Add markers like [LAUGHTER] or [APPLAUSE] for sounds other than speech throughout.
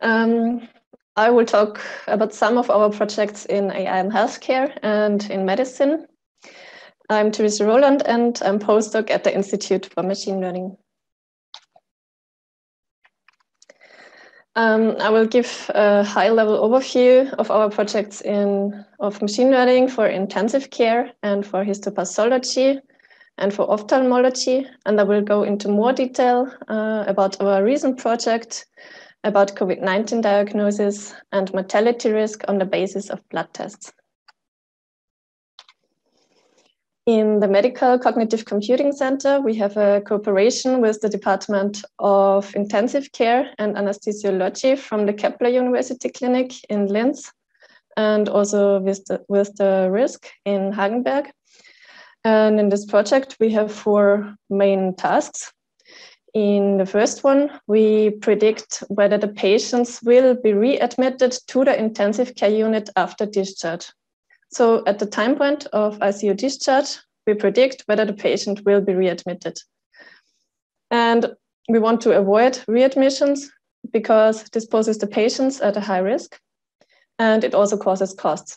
Um, I will talk about some of our projects in AI and healthcare and in medicine. I'm Theresa Roland and I'm postdoc at the Institute for Machine Learning. Um, I will give a high-level overview of our projects in of machine learning for intensive care and for histopathology and for ophthalmology. And I will go into more detail uh, about our recent project about COVID-19 diagnosis and mortality risk on the basis of blood tests. In the Medical Cognitive Computing Center, we have a cooperation with the Department of Intensive Care and Anesthesiology from the Kepler University Clinic in Linz, and also with the, with the RISC in Hagenberg. And in this project, we have four main tasks. In the first one, we predict whether the patients will be readmitted to the intensive care unit after discharge. So at the time point of ICU discharge, we predict whether the patient will be readmitted. And we want to avoid readmissions because this poses the patients at a high risk and it also causes costs.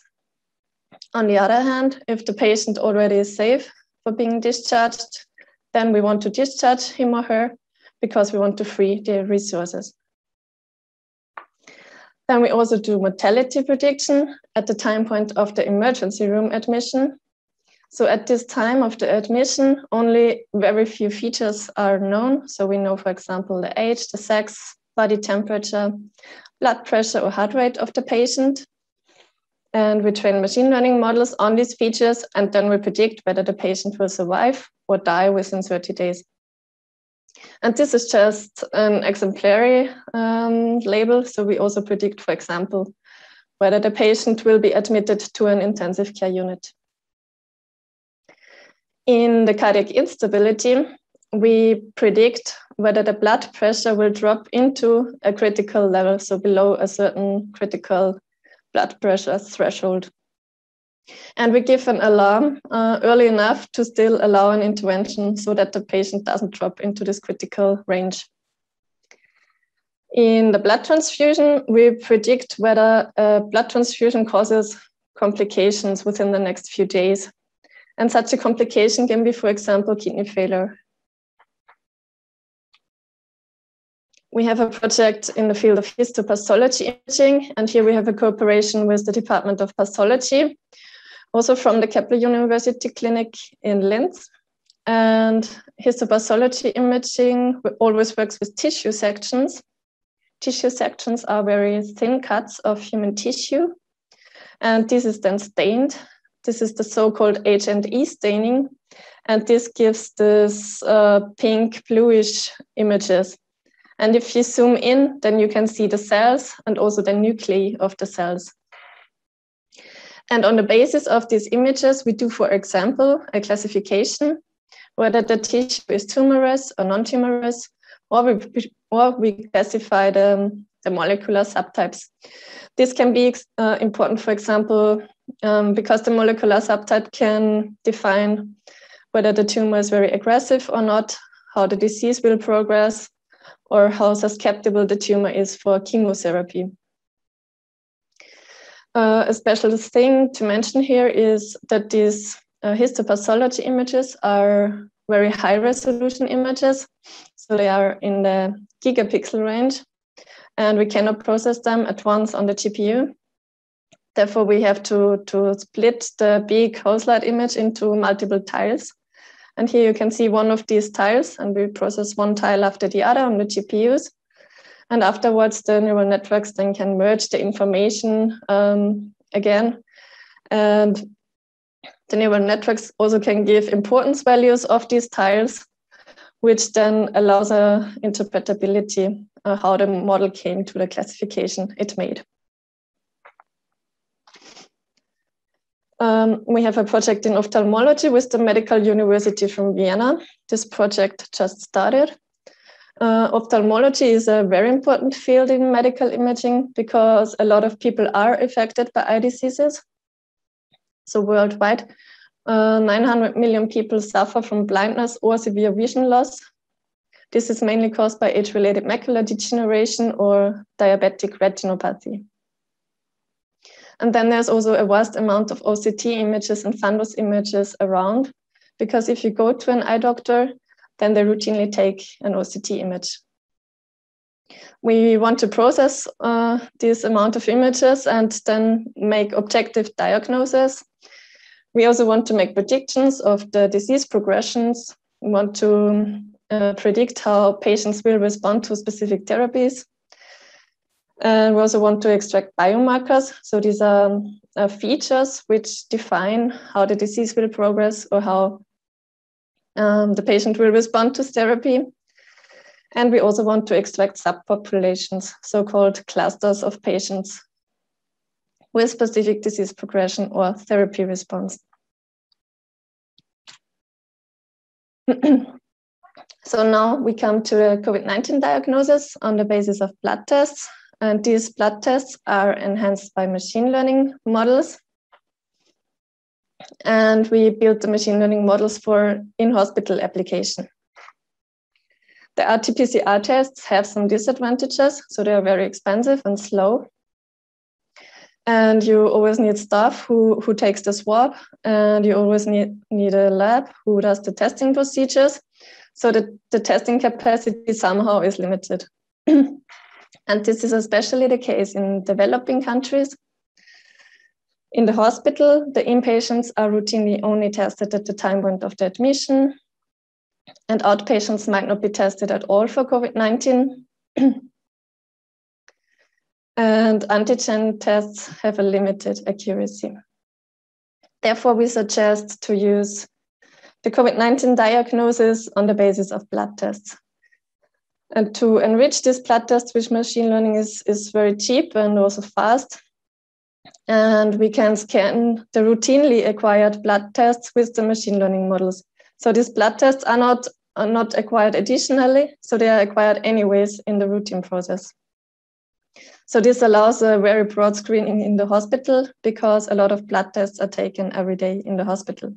On the other hand, if the patient already is safe for being discharged, then we want to discharge him or her because we want to free the resources. Then we also do mortality prediction at the time point of the emergency room admission. So at this time of the admission, only very few features are known. So we know, for example, the age, the sex, body temperature, blood pressure or heart rate of the patient. And we train machine learning models on these features, and then we predict whether the patient will survive or die within 30 days. And this is just an exemplary um, label. So we also predict, for example, whether the patient will be admitted to an intensive care unit. In the cardiac instability, we predict whether the blood pressure will drop into a critical level, so below a certain critical blood pressure threshold. And we give an alarm uh, early enough to still allow an intervention so that the patient doesn't drop into this critical range. In the blood transfusion, we predict whether a blood transfusion causes complications within the next few days. And such a complication can be, for example, kidney failure. We have a project in the field of histopathology imaging, and here we have a cooperation with the Department of Pathology also from the Kepler University Clinic in Linz. And histopathology imaging always works with tissue sections. Tissue sections are very thin cuts of human tissue. And this is then stained. This is the so-called H&E staining. And this gives this uh, pink bluish images. And if you zoom in, then you can see the cells and also the nuclei of the cells. And on the basis of these images, we do, for example, a classification whether the tissue is tumorous or non-tumorous, or we, or we classify the, the molecular subtypes. This can be uh, important, for example, um, because the molecular subtype can define whether the tumor is very aggressive or not, how the disease will progress, or how susceptible the tumor is for chemotherapy. Uh, a special thing to mention here is that these uh, histopathology images are very high resolution images. So they are in the gigapixel range and we cannot process them at once on the GPU. Therefore, we have to, to split the big whole slide image into multiple tiles. And here you can see one of these tiles and we process one tile after the other on the GPUs. And afterwards, the neural networks then can merge the information um, again. And the neural networks also can give importance values of these tiles, which then allows a interpretability uh, how the model came to the classification it made. Um, we have a project in ophthalmology with the Medical University from Vienna. This project just started. Uh, ophthalmology is a very important field in medical imaging because a lot of people are affected by eye diseases. So, worldwide, uh, 900 million people suffer from blindness or severe vision loss. This is mainly caused by age-related macular degeneration or diabetic retinopathy. And then there's also a vast amount of OCT images and fundus images around, because if you go to an eye doctor, then they routinely take an OCT image. We want to process uh, this amount of images and then make objective diagnosis. We also want to make predictions of the disease progressions. We want to uh, predict how patients will respond to specific therapies. And we also want to extract biomarkers. So these are uh, features which define how the disease will progress or how um, the patient will respond to therapy. And we also want to extract subpopulations, so-called clusters of patients with specific disease progression or therapy response. [CLEARS THROAT] so now we come to the COVID-19 diagnosis on the basis of blood tests. And these blood tests are enhanced by machine learning models. And we built the machine learning models for in-hospital application. The RT-PCR tests have some disadvantages, so they are very expensive and slow. And you always need staff who, who takes the swab, and you always need, need a lab who does the testing procedures. So that the testing capacity somehow is limited. [CLEARS THROAT] and this is especially the case in developing countries. In the hospital, the inpatients are routinely only tested at the time point of the admission, and outpatients might not be tested at all for COVID 19. [CLEARS THROAT] and antigen tests have a limited accuracy. Therefore, we suggest to use the COVID 19 diagnosis on the basis of blood tests. And to enrich this blood test with machine learning is, is very cheap and also fast. And we can scan the routinely acquired blood tests with the machine learning models. So these blood tests are not, are not acquired additionally, so they are acquired anyways in the routine process. So this allows a very broad screening in the hospital because a lot of blood tests are taken every day in the hospital.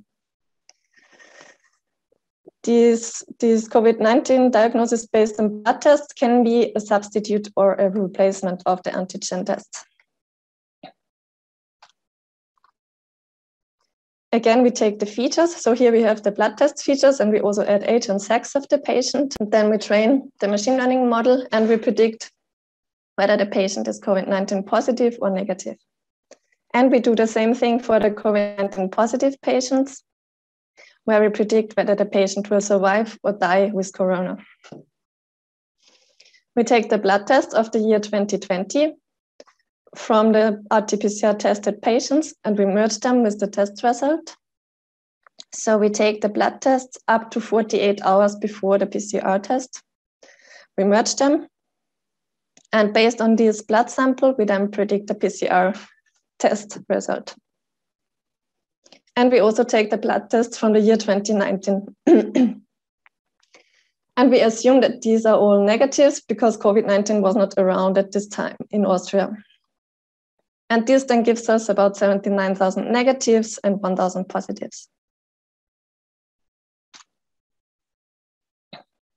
These, these COVID-19 diagnosis based on blood tests can be a substitute or a replacement of the antigen tests. Again, we take the features. So here we have the blood test features and we also add age and sex of the patient. And then we train the machine learning model and we predict whether the patient is COVID-19 positive or negative. And we do the same thing for the COVID-19 positive patients, where we predict whether the patient will survive or die with corona. We take the blood test of the year 2020 from the RT-PCR tested patients and we merge them with the test result. So we take the blood tests up to 48 hours before the PCR test. We merge them. And based on this blood sample, we then predict the PCR test result. And we also take the blood tests from the year 2019. [CLEARS THROAT] and we assume that these are all negatives because COVID 19 was not around at this time in Austria. And this then gives us about 79,000 negatives and 1,000 positives.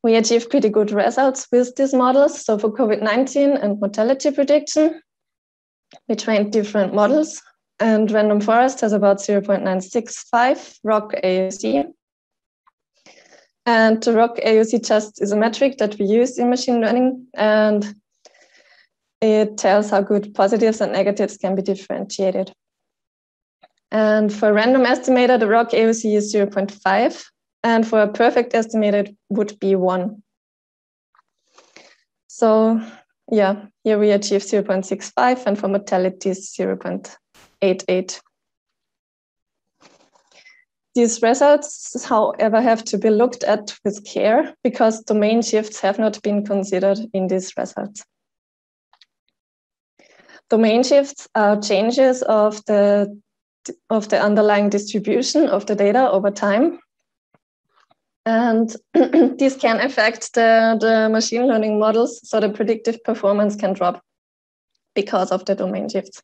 We achieved pretty good results with these models. So for COVID-19 and mortality prediction, we trained different models and random forest has about 0.965 ROC AUC. And the ROC AUC just is a metric that we use in machine learning and it tells how good positives and negatives can be differentiated. And for a random estimator, the ROC AUC is 0.5, and for a perfect estimator, it would be 1. So yeah, here we achieve 0.65, and for mortality 0.88. These results, however, have to be looked at with care because domain shifts have not been considered in these results. Domain shifts are changes of the of the underlying distribution of the data over time. And [CLEARS THROAT] this can affect the, the machine learning models, so the predictive performance can drop because of the domain shifts.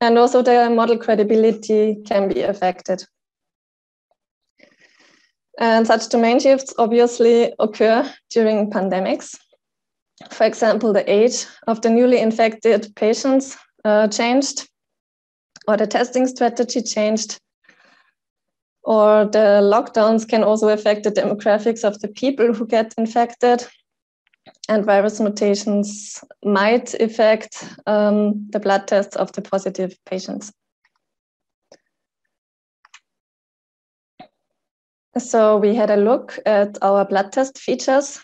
And also the model credibility can be affected. And such domain shifts obviously occur during pandemics. For example, the age of the newly infected patients uh, changed, or the testing strategy changed, or the lockdowns can also affect the demographics of the people who get infected. And virus mutations might affect um, the blood tests of the positive patients. So we had a look at our blood test features,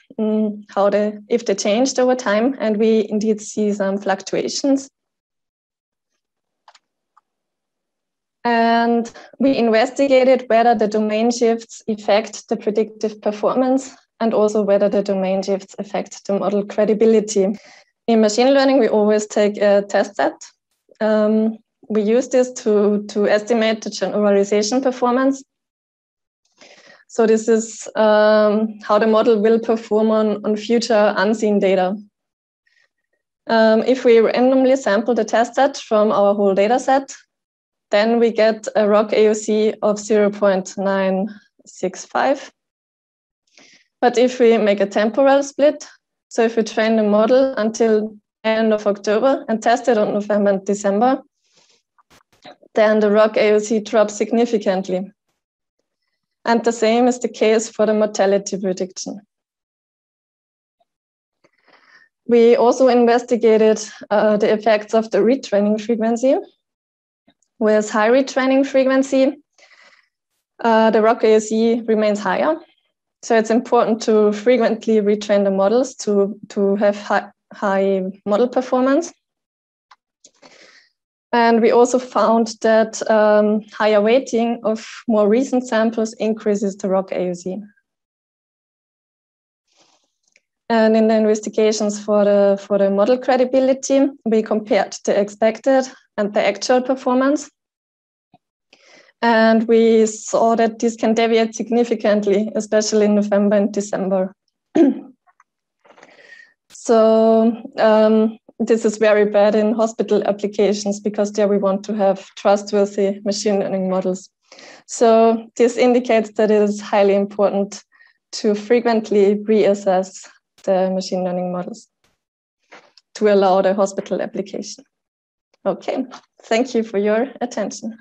how they, if they changed over time, and we indeed see some fluctuations. And we investigated whether the domain shifts affect the predictive performance and also whether the domain shifts affect the model credibility. In machine learning, we always take a test set. Um, we use this to, to estimate the generalization performance so this is um, how the model will perform on, on future unseen data. Um, if we randomly sample the test set from our whole data set, then we get a ROC AUC of 0.965. But if we make a temporal split, so if we train the model until end of October and test it on November and December, then the ROC AUC drops significantly. And the same is the case for the mortality prediction. We also investigated uh, the effects of the retraining frequency. With high retraining frequency, uh, the ROC AUC remains higher. So it's important to frequently retrain the models to, to have high, high model performance. And we also found that um, higher weighting of more recent samples increases the ROC AUC. And in the investigations for the, for the model credibility, we compared the expected and the actual performance. And we saw that this can deviate significantly, especially in November and December. [CLEARS THROAT] so um, this is very bad in hospital applications because there we want to have trustworthy machine learning models. So this indicates that it is highly important to frequently reassess the machine learning models to allow the hospital application. Okay, thank you for your attention.